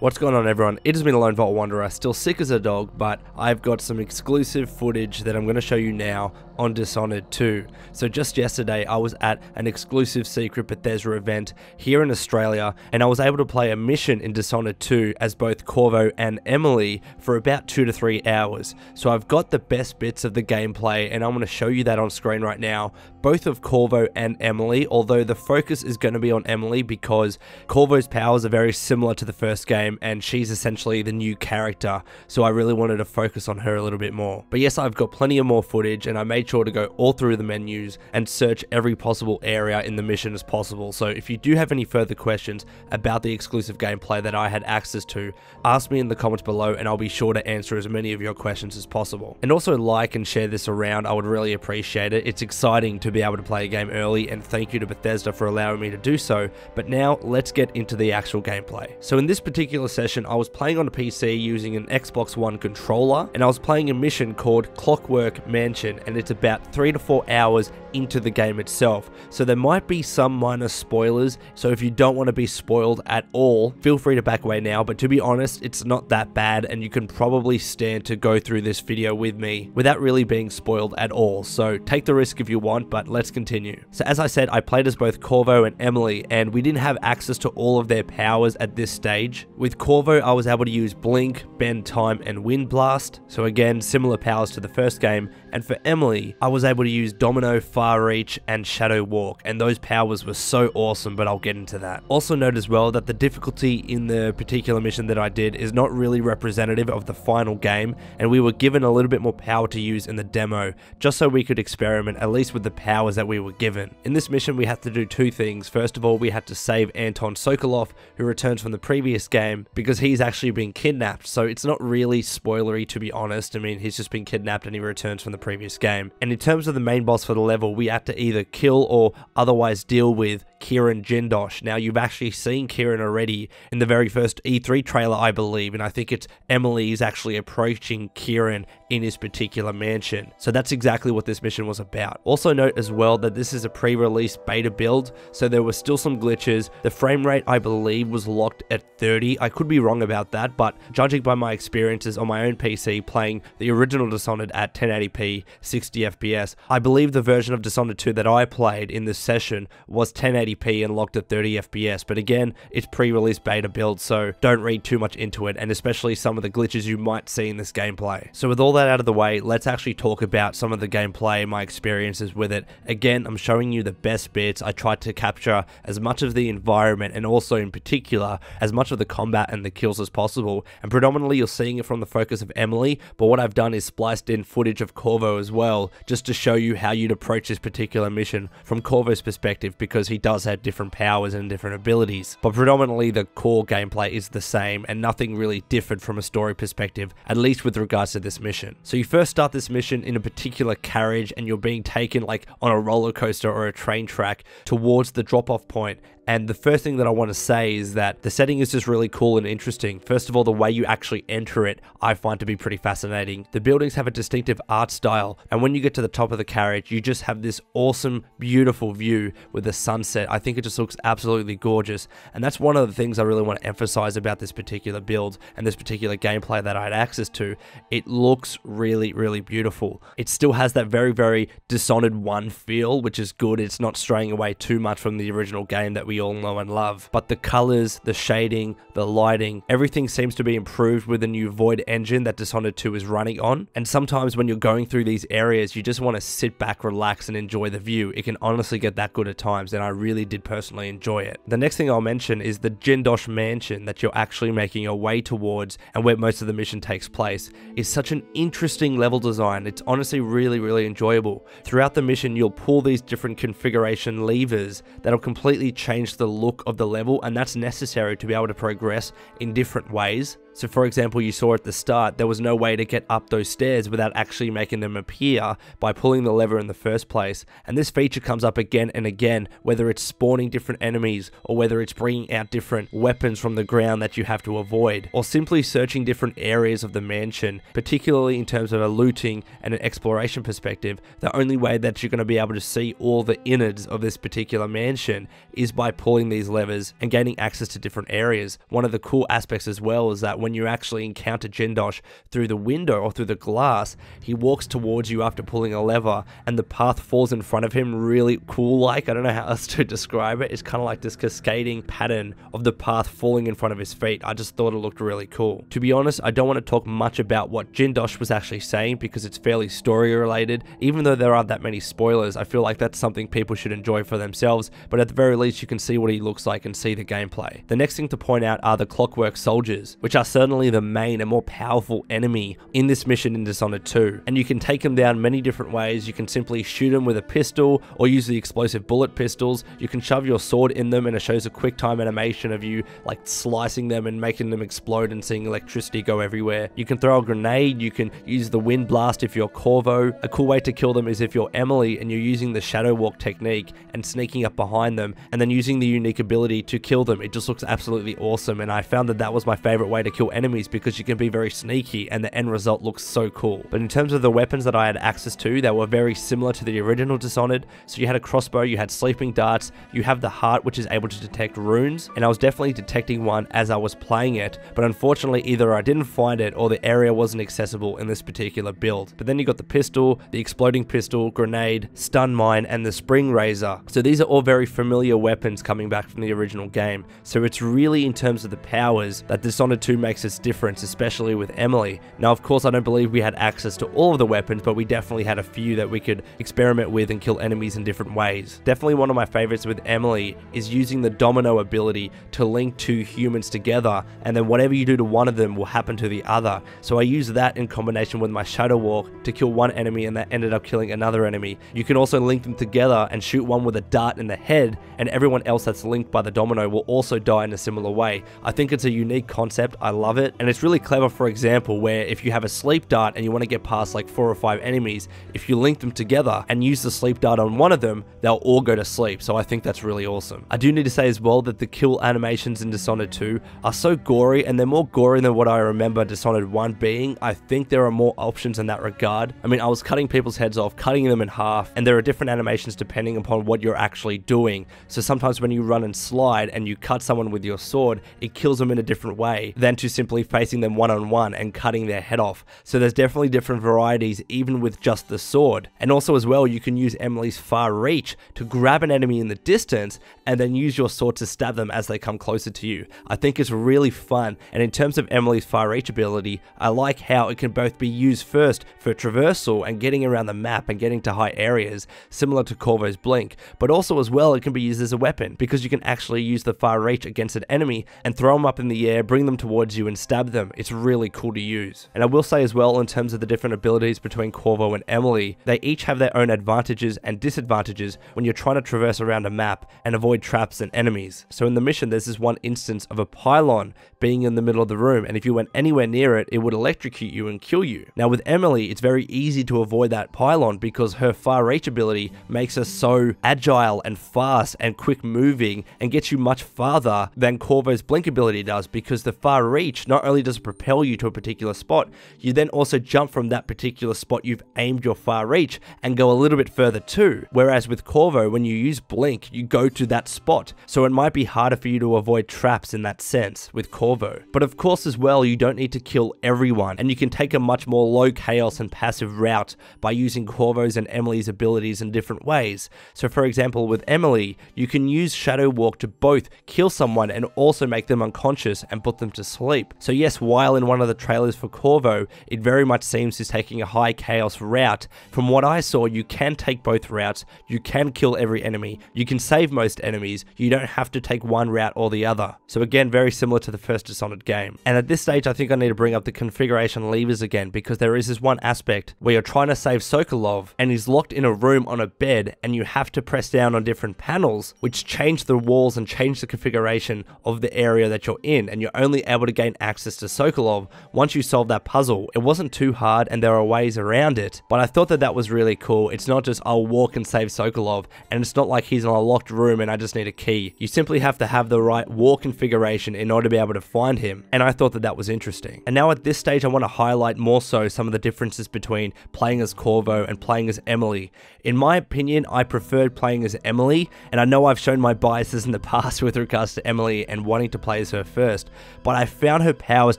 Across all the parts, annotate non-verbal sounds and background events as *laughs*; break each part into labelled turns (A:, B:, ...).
A: What's going on everyone? It has been a Lone Vault Wanderer, still sick as a dog, but I've got some exclusive footage that I'm going to show you now on Dishonored 2. So just yesterday I was at an exclusive secret Bethesda event here in Australia and I was able to play a mission in Dishonored 2 as both Corvo and Emily for about 2 to 3 hours. So I've got the best bits of the gameplay and I'm going to show you that on screen right now, both of Corvo and Emily, although the focus is going to be on Emily because Corvo's powers are very similar to the first game and she's essentially the new character, so I really wanted to focus on her a little bit more. But yes, I've got plenty of more footage and I made sure to go all through the menus and search every possible area in the mission as possible. So if you do have any further questions about the exclusive gameplay that I had access to, ask me in the comments below and I'll be sure to answer as many of your questions as possible. And also like and share this around, I would really appreciate it. It's exciting to be able to play a game early and thank you to Bethesda for allowing me to do so. But now let's get into the actual gameplay. So in this particular session, I was playing on a PC using an Xbox One controller and I was playing a mission called Clockwork Mansion and it's about three to four hours into the game itself. So there might be some minor spoilers. So if you don't want to be spoiled at all, feel free to back away now. But to be honest, it's not that bad and you can probably stand to go through this video with me without really being spoiled at all. So take the risk if you want, but let's continue. So as I said, I played as both Corvo and Emily and we didn't have access to all of their powers at this stage. With Corvo, I was able to use Blink, Bend Time, and Wind Blast. So again, similar powers to the first game. And for Emily, I was able to use Domino, Far Reach, and Shadow Walk, and those powers were so awesome, but I'll get into that. Also note as well that the difficulty in the particular mission that I did is not really representative of the final game, and we were given a little bit more power to use in the demo, just so we could experiment at least with the powers that we were given. In this mission, we had to do two things. First of all, we had to save Anton Sokolov, who returns from the previous game, because he's actually been kidnapped, so it's not really spoilery to be honest. I mean, he's just been kidnapped and he returns from the previous game. And in terms of the main boss for the level, we had to either kill or otherwise deal with Kirin Jindosh. Now, you've actually seen Kirin already in the very first E3 trailer, I believe, and I think it's Emily is actually approaching Kirin in his particular mansion. So that's exactly what this mission was about. Also note as well that this is a pre-release beta build, so there were still some glitches. The frame rate, I believe, was locked at 30. I could be wrong about that, but judging by my experiences on my own PC playing the original Dishonored at 1080p, 60 FPS, I believe the version of Dishonored 2 that I played in this session was 1080p and locked at 30 FPS. But again, it's pre-release beta build, so don't read too much into it, and especially some of the glitches you might see in this gameplay. So with all that out of the way, let's actually talk about some of the gameplay and my experiences with it. Again, I'm showing you the best bits. I tried to capture as much of the environment and also in particular as much of the combat and the kills as possible. And predominantly you're seeing it from the focus of Emily, but what I've done is spliced in footage of Corvo as well, just to show you how you'd approach this particular mission from Corvo's perspective because he does have different powers and different abilities. But predominantly the core gameplay is the same and nothing really differed from a story perspective, at least with regards to this mission. So you first start this mission in a particular carriage and you're being taken like on a roller coaster or a train track towards the drop off point and the first thing that I want to say is that the setting is just really cool and interesting. First of all, the way you actually enter it, I find to be pretty fascinating. The buildings have a distinctive art style, and when you get to the top of the carriage, you just have this awesome, beautiful view with the sunset. I think it just looks absolutely gorgeous, and that's one of the things I really want to emphasize about this particular build and this particular gameplay that I had access to. It looks really, really beautiful. It still has that very, very Dishonored 1 feel, which is good. It's not straying away too much from the original game that we all know and love. But the colors, the shading, the lighting, everything seems to be improved with the new Void engine that Dishonored 2 is running on. And sometimes when you're going through these areas, you just want to sit back, relax, and enjoy the view. It can honestly get that good at times, and I really did personally enjoy it. The next thing I'll mention is the Jindosh mansion that you're actually making your way towards and where most of the mission takes place is such an interesting level design. It's honestly really, really enjoyable. Throughout the mission, you'll pull these different configuration levers that'll completely change the look of the level, and that's necessary to be able to progress in different ways So for example, you saw at the start, there was no way to get up those stairs without actually making them appear by pulling the lever in the first place. And this feature comes up again and again, whether it's spawning different enemies or whether it's bringing out different weapons from the ground that you have to avoid, or simply searching different areas of the mansion, particularly in terms of a looting and an exploration perspective, the only way that you're going to be able to see all the innards of this particular mansion is by pulling these levers and gaining access to different areas. One of the cool aspects as well is that when you actually encounter Jindosh through the window or through the glass, he walks towards you after pulling a lever and the path falls in front of him really cool like. I don't know how else to describe it. It's kind of like this cascading pattern of the path falling in front of his feet. I just thought it looked really cool. To be honest, I don't want to talk much about what Jindosh was actually saying because it's fairly story related. Even though there aren't that many spoilers, I feel like that's something people should enjoy for themselves, but at the very least you can see what he looks like and see the gameplay. The next thing to point out are the Clockwork Soldiers, which are certainly the main and more powerful enemy in this mission in Dishonored 2, and you can take them down many different ways. You can simply shoot them with a pistol or use the explosive bullet pistols. You can shove your sword in them and it shows a quick time animation of you like slicing them and making them explode and seeing electricity go everywhere. You can throw a grenade, you can use the wind blast if you're Corvo. A cool way to kill them is if you're Emily and you're using the shadow walk technique and sneaking up behind them and then using the unique ability to kill them. It just looks absolutely awesome and I found that that was my favorite way to kill enemies because you can be very sneaky and the end result looks so cool. But in terms of the weapons that I had access to, they were very similar to the original Dishonored. So you had a crossbow, you had sleeping darts, you have the heart which is able to detect runes and I was definitely detecting one as I was playing it, but unfortunately either I didn't find it or the area wasn't accessible in this particular build. But then you got the pistol, the exploding pistol, grenade, stun mine, and the spring razor. So these are all very familiar weapons coming back from the original game. So it's really in terms of the powers that Dishonored 2 makes its difference, especially with Emily. Now of course I don't believe we had access to all of the weapons, but we definitely had a few that we could experiment with and kill enemies in different ways. Definitely one of my favorites with Emily is using the domino ability to link two humans together and then whatever you do to one of them will happen to the other. So I use that in combination with my Shadow Walk to kill one enemy and that ended up killing another enemy. You can also link them together and shoot one with a dart in the head and everyone else that's linked by the domino will also die in a similar way. I think it's a unique concept, I love it, and it's really clever for example where if you have a sleep dart and you want to get past like four or five enemies, if you link them together and use the sleep dart on one of them, they'll all go to sleep, so I think that's really awesome. I do need to say as well that the kill animations in Dishonored 2 are so gory and they're more gory than what I remember Dishonored 1 being. I think there are more options in that regard. I mean, I was cutting people's heads off, cutting them in half, and there are different animations depending upon what you're actually doing. So sometimes when you run and slide and you cut someone with your sword, it kills them in a different way than to simply facing them one on one and cutting their head off. So there's definitely different varieties even with just the sword. And also as well, you can use Emily's far reach to grab an enemy in the distance and then use your sword to stab them as they come closer to you. I think it's really fun. And in terms of Emily's far reach ability, I like how it can both be used first for traversal and getting around the map and getting to high areas, similar to Corvo's Blink, but also as well it can be used as a weapon because you can actually use the far reach against an enemy and throw them up in the air, bring them towards you and stab them. It's really cool to use. And I will say as well in terms of the different abilities between Corvo and Emily, they each have their own advantages and disadvantages when you're trying to traverse around a map and avoid traps and enemies. So in the mission there's this one instance of a pylon being in the middle of the room and if you went anywhere near it, it would electrocute you and kill you. Now with Emily, it's very easy to avoid that pylon because her far reach ability makes her so agile and fast and quick moving and gets you much farther than Corvo's blink ability does because the far reach not only does it propel you to a particular spot, you then also jump from that particular spot you've aimed your far reach and go a little bit further too. Whereas with Corvo, when you use blink, you go to that spot. So it might be harder for you to avoid traps in that sense with Corvo. But of course as well, you don't need to kill everyone and you can take a much more low chaos and passive route by using Corvo's and Emily's abilities in different ways. So for example, with Emily, you can use Shadow Walk to both kill someone and also make them unconscious and put them to sleep. So yes, while in one of the trailers for Corvo, it very much seems he's taking a high chaos route, from what I saw, you can take both routes, you can kill every enemy, you can save most enemies, you don't have to take one route or the other. So again, very similar to the first Dishonored game. And at this stage, I think I need to bring up the configuration levers again, because there is this one aspect where you're trying to save Sokolov, and he's locked in a room on a bed, and you have to press down on different panels, which change the walls and change the configuration of the area that you're in, and you're only able to gain gain access to Sokolov once you solve that puzzle. It wasn't too hard and there are ways around it, but I thought that that was really cool. It's not just I'll walk and save Sokolov, and it's not like he's in a locked room and I just need a key. You simply have to have the right war configuration in order to be able to find him, and I thought that that was interesting. And now at this stage, I want to highlight more so some of the differences between playing as Corvo and playing as Emily. In my opinion, I preferred playing as Emily, and I know I've shown my biases in the *laughs* past with regards to Emily and wanting to play as her first, but I found her powers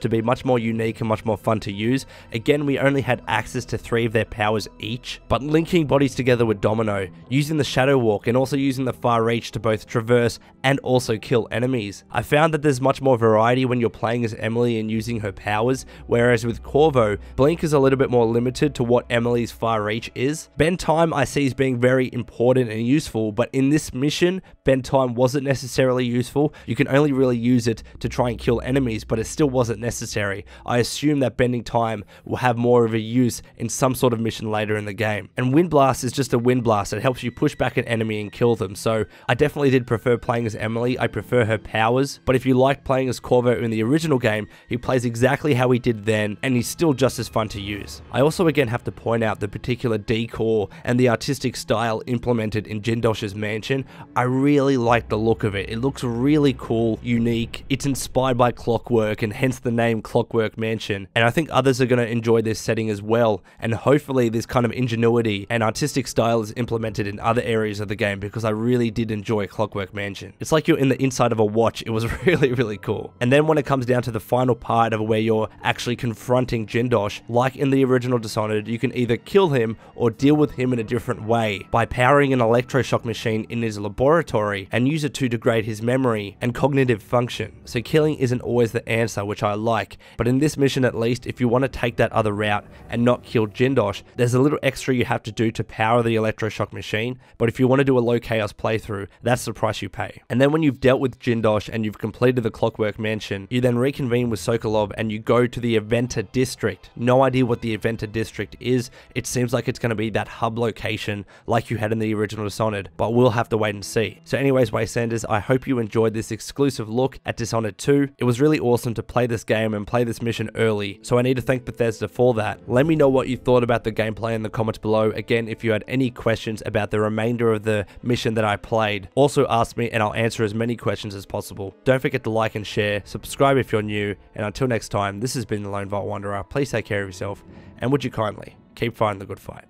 A: to be much more unique and much more fun to use. Again, we only had access to three of their powers each, but linking bodies together with Domino, using the Shadow Walk and also using the Far Reach to both traverse and also kill enemies. I found that there's much more variety when you're playing as Emily and using her powers, whereas with Corvo, Blink is a little bit more limited to what Emily's Far Reach is. Bend Time I see as being very important and useful, but in this mission, Bend Time wasn't necessarily useful. You can only really use it to try and kill enemies, but it still wasn't necessary. I assume that Bending Time will have more of a use in some sort of mission later in the game. And Wind Blast is just a Wind Blast. It helps you push back an enemy and kill them, so I definitely did prefer playing as Emily. I prefer her powers, but if you like playing as Corvo in the original game, he plays exactly how he did then, and he's still just as fun to use. I also again have to point out the particular decor and the artistic style implemented in Jindosh's mansion. I really like the look of it. It looks really cool, unique. It's inspired by Clockwork and hence the name Clockwork Mansion. And I think others are going to enjoy this setting as well. And hopefully this kind of ingenuity and artistic style is implemented in other areas of the game because I really did enjoy Clockwork Mansion. It's like you're in the inside of a watch. It was *laughs* really, really cool. And then when it comes down to the final part of where you're actually confronting Jindosh, like in the original Dishonored, you can either kill him or deal with him in a different way by powering an electroshock machine in his laboratory and use it to degrade his memory and cognitive function. So killing isn't always the answer, which I like, but in this mission at least, if you want to take that other route and not kill Jindosh, there's a little extra you have to do to power the electroshock machine, but if you want to do a low chaos playthrough, that's the price you pay. And then when you've dealt with Jindosh and you've completed the Clockwork Mansion, you then reconvene with Sokolov and you go to the Aventa District. No idea what the Aventa District is, it seems like it's going to be that hub location like you had in the original Dishonored, but we'll have to wait and see. So anyways, Wastelanders, I hope you enjoyed this exclusive look at Dishonored 2. It was really awesome to play this game and play this mission early, so I need to thank Bethesda for that. Let me know what you thought about the gameplay in the comments below. Again, if you had any questions about the remainder of the mission that I played, also ask me and I'll answer as many questions as possible. Don't forget to like and share, subscribe if you're new, and until next time, this has been the Lone Vault Wanderer. Please take care of yourself, and would you kindly keep fighting the good fight.